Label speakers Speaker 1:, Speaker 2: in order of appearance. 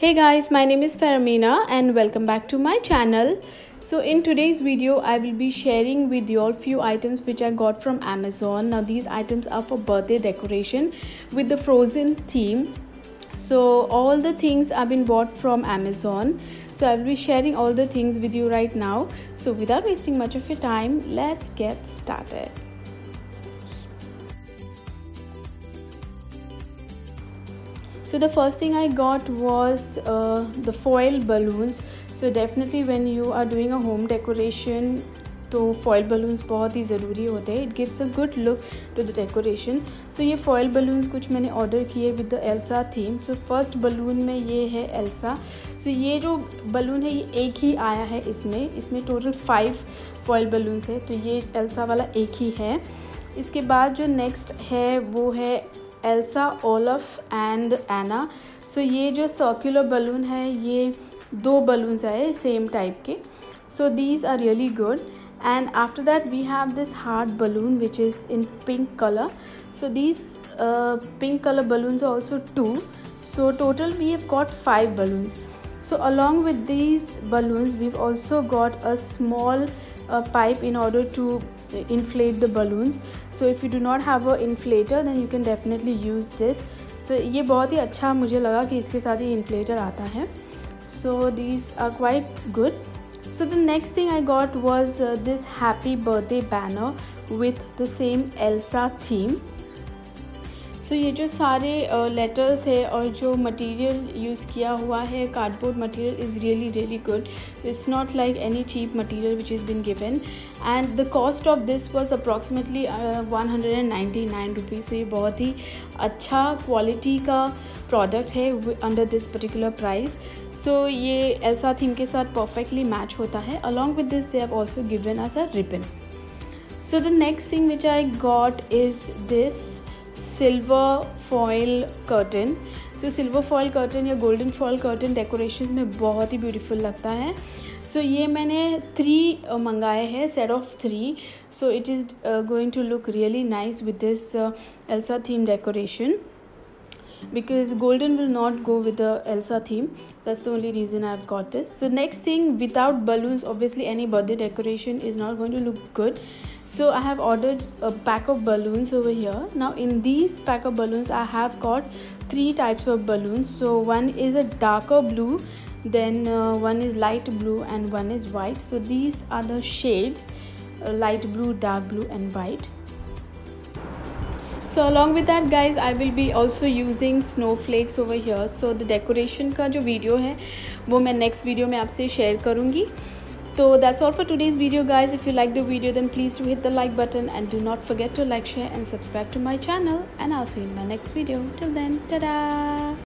Speaker 1: hey guys my name is Faramina and welcome back to my channel. So in today's video I will be sharing with you all few items which I got from Amazon. Now these items are for birthday decoration with the frozen theme. So all the things I've been bought from Amazon. So I will be sharing all the things with you right now. So without wasting much of your time let's get started so the first thing i got was uh, the foil balloons. So definitely when you are doing a home decoration तो foil balloons बहुत ही ज़रूरी होते हैं। It gives a good look to the decoration so ये foil balloons कुछ मैंने order किए with the Elsa theme so first balloon में ये है एल्सा सो so ये जो बलून है ये एक ही आया है इसमें। इसमें टोटल फाइव फॉयल बलून्स है। तो ये एल्सा वाला एक ही है। इसके बाद जो नेक्स्ट है वो है Elsa Olaf and Anna so ये जो सर्कुलर बलून है, ये दो बलून्स है सेम टाइप के. So these are really good and after that we have this heart balloon which is in pink colour so these pink colour balloons also two so total we have got five balloons so along with these balloons we also got a small pipe in order to inflate the balloons so if you do not have a inflator then you can definitely use this so ये बहुत ही अच्छा मुझे लगा कि इसके साथ ही inflator आता है so these are quite good so the next thing I got was uh, this happy birthday banner with the same Elsa theme so so, ये जो सारे लेटर्स है और जो मटेरियल यूज़ किया हुआ है cardboard material is really really good so it's not like any cheap material which is been given and the cost of this was approximately one hundred and ninety nine rupees so ये बहुत ही अच्छा quality का product है under this particular price so ये Elsa theme के साथ perfectly match होता है. Along with this they have also given us a ribbon so the next thing which i got is this. Silver foil curtain. So silver foil curtain या golden foil curtain decoration में बहुत ही beautiful लगता है। So so, ये मैंने three मंगाए हैं set of three so it is going to look really nice with this Elsa theme decoration because golden will not go with the Elsa theme. That's the only reason I've got this. So next thing without balloons obviously any birthday decoration is not going to look good. So I have ordered a pack of balloons over here. Now in these pack of balloons I have got three types of balloons. So one is a darker blue then uh, one is light blue and one is white. So these are the shades uh, light blue dark blue and white so along with that guys I will be also using snowflakes over here so the decoration का जो video है, वो मैं next video में आपसे share करूँगी. तो that's all for today's video guys if you like the video then please to hit the like button and do not forget to like share and subscribe to my channel and I'll see in my next video till then ta